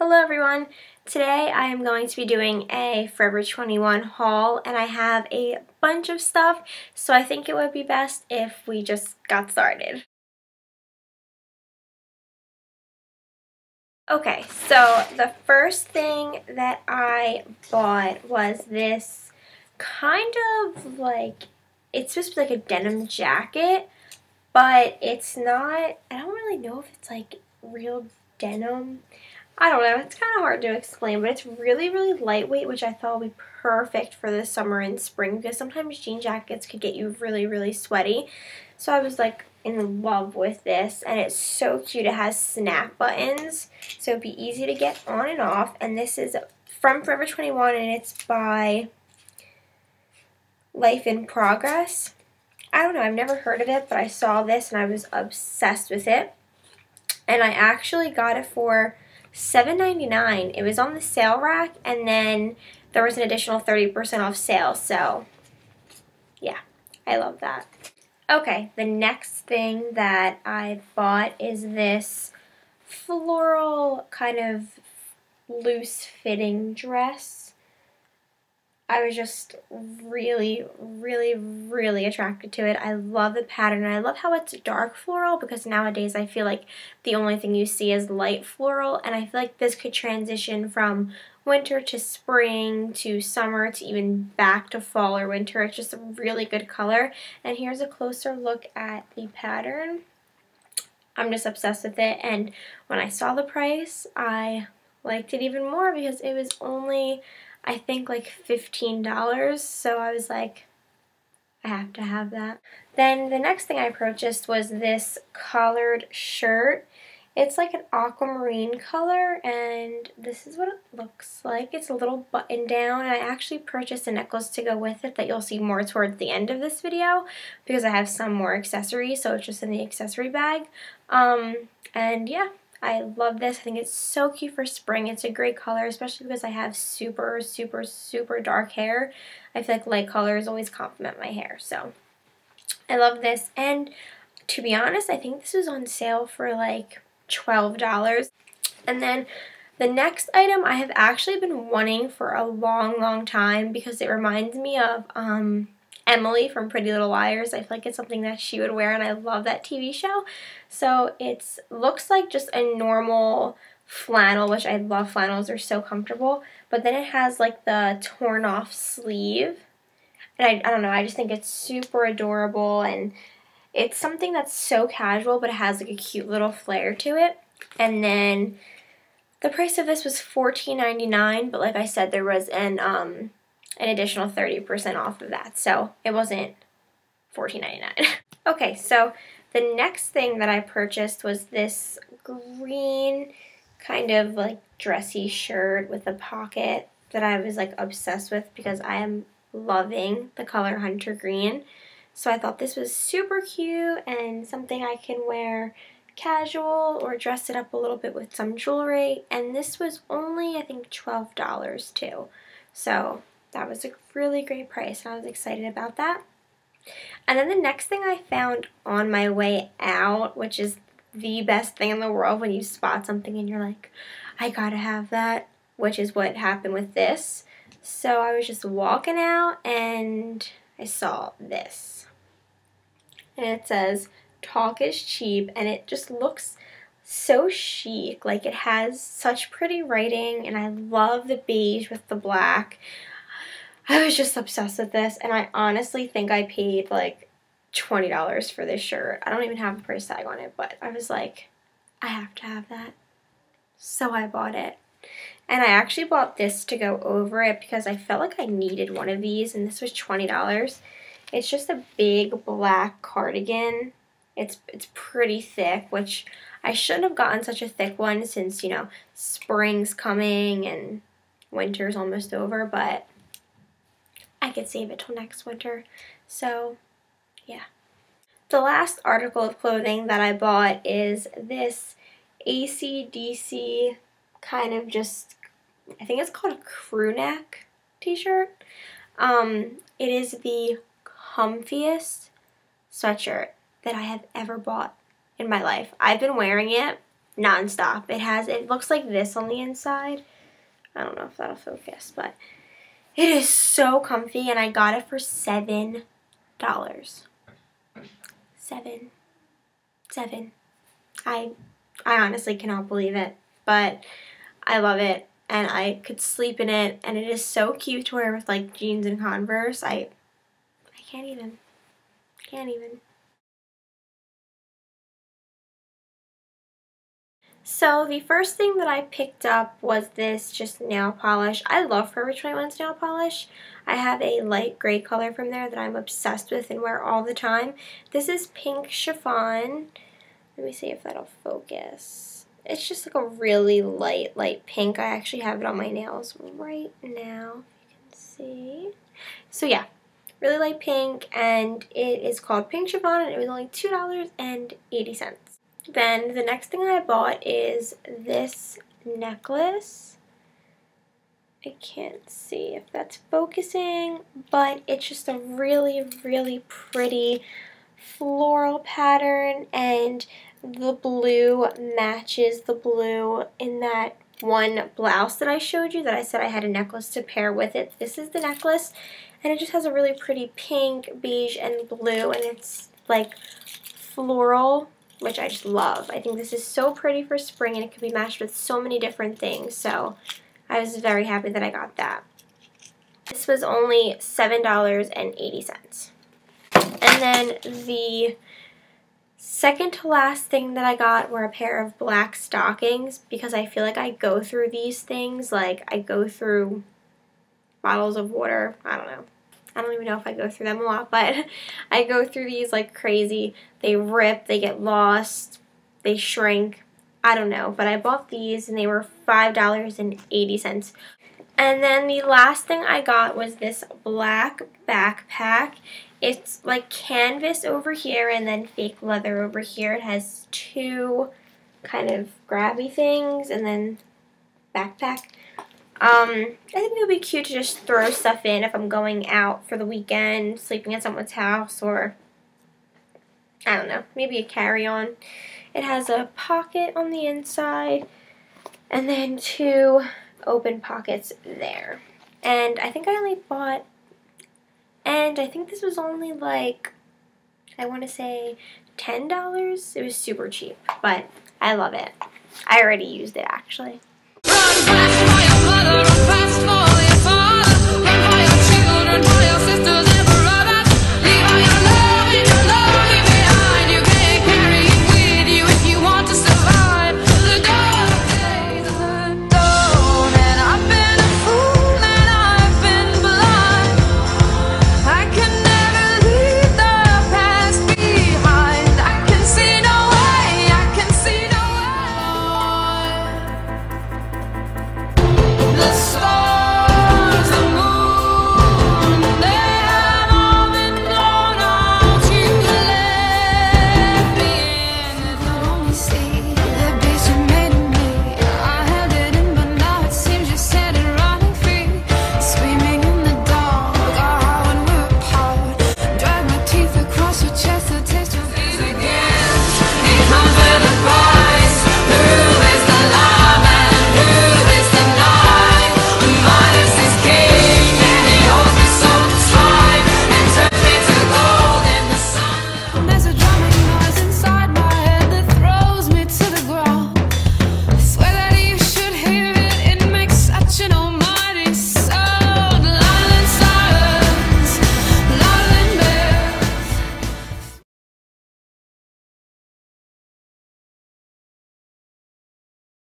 Hello everyone! Today I am going to be doing a Forever 21 haul and I have a bunch of stuff so I think it would be best if we just got started. Okay, so the first thing that I bought was this kind of like, it's supposed to be like a denim jacket, but it's not, I don't really know if it's like real denim. I don't know, it's kind of hard to explain, but it's really, really lightweight, which I thought would be perfect for the summer and spring because sometimes jean jackets could get you really, really sweaty. So I was like in love with this, and it's so cute. It has snap buttons, so it'd be easy to get on and off. And this is from Forever 21, and it's by Life in Progress. I don't know, I've never heard of it, but I saw this and I was obsessed with it. And I actually got it for $7.99. It was on the sale rack and then there was an additional 30% off sale. So yeah, I love that. Okay, the next thing that I bought is this floral kind of loose fitting dress. I was just really, really, really attracted to it. I love the pattern I love how it's dark floral because nowadays I feel like the only thing you see is light floral and I feel like this could transition from winter to spring to summer to even back to fall or winter. It's just a really good color. And here's a closer look at the pattern. I'm just obsessed with it and when I saw the price I liked it even more because it was only I think like $15. So I was like, I have to have that. Then the next thing I purchased was this collared shirt. It's like an aquamarine color and this is what it looks like. It's a little button down and I actually purchased a necklace to go with it that you'll see more towards the end of this video because I have some more accessories so it's just in the accessory bag. Um, and yeah, I love this. I think it's so cute for spring. It's a great color, especially because I have super, super, super dark hair. I feel like light colors always complement my hair. So I love this. And to be honest, I think this was on sale for like $12. And then the next item I have actually been wanting for a long, long time because it reminds me of um, Emily from Pretty Little Liars. I feel like it's something that she would wear and I love that TV show. So it looks like just a normal flannel, which I love flannels, they're so comfortable. But then it has like the torn off sleeve. And I, I don't know, I just think it's super adorable and it's something that's so casual but it has like a cute little flair to it. And then the price of this was $14.99, but like I said, there was an um, an additional 30% off of that. So it wasn't $14.99. okay, so the next thing that I purchased was this green kind of like dressy shirt with a pocket that I was like obsessed with because I am loving the color hunter green. So I thought this was super cute and something I can wear casual or dress it up a little bit with some jewelry. And this was only, I think, $12 too. So that was a really great price and I was excited about that. And then the next thing I found on my way out, which is the best thing in the world when you spot something and you're like, I gotta have that, which is what happened with this. So I was just walking out and I saw this. And it says, talk is cheap, and it just looks so chic. Like it has such pretty writing, and I love the beige with the black. I was just obsessed with this, and I honestly think I paid like $20 for this shirt. I don't even have a price tag on it, but I was like, I have to have that. So I bought it. And I actually bought this to go over it because I felt like I needed one of these, and this was $20. It's just a big black cardigan. It's, it's pretty thick, which I shouldn't have gotten such a thick one since, you know, spring's coming and winter's almost over, but could save it till next winter. So, yeah. The last article of clothing that I bought is this ACDC kind of just, I think it's called a crew neck t-shirt. Um, it is the comfiest sweatshirt that I have ever bought in my life. I've been wearing it nonstop. It has, it looks like this on the inside. I don't know if that'll focus, but it is so comfy and I got it for $7. Seven. Seven. I, I honestly cannot believe it, but I love it and I could sleep in it and it is so cute to wear with like jeans and Converse. I, I can't even. Can't even. So the first thing that I picked up was this just nail polish. I love Forever 21's nail polish. I have a light gray color from there that I'm obsessed with and wear all the time. This is pink chiffon. Let me see if that'll focus. It's just like a really light, light pink. I actually have it on my nails right now, you can see. So yeah, really light pink, and it is called Pink Chiffon, and it was only $2.80. Then the next thing I bought is this necklace. I can't see if that's focusing, but it's just a really, really pretty floral pattern and the blue matches the blue in that one blouse that I showed you that I said I had a necklace to pair with it. This is the necklace and it just has a really pretty pink, beige, and blue and it's like floral which I just love. I think this is so pretty for spring and it can be matched with so many different things. So I was very happy that I got that. This was only $7.80. And then the second to last thing that I got were a pair of black stockings because I feel like I go through these things. Like I go through bottles of water. I don't know. I don't even know if I go through them a lot, but I go through these like crazy. They rip, they get lost, they shrink. I don't know, but I bought these and they were $5.80. And then the last thing I got was this black backpack. It's like canvas over here and then fake leather over here. It has two kind of grabby things and then backpack. Um, I think it would be cute to just throw stuff in if I'm going out for the weekend, sleeping at someone's house, or I don't know, maybe a carry-on. It has a pocket on the inside, and then two open pockets there. And I think I only bought, and I think this was only like, I want to say $10. It was super cheap, but I love it. I already used it actually. Run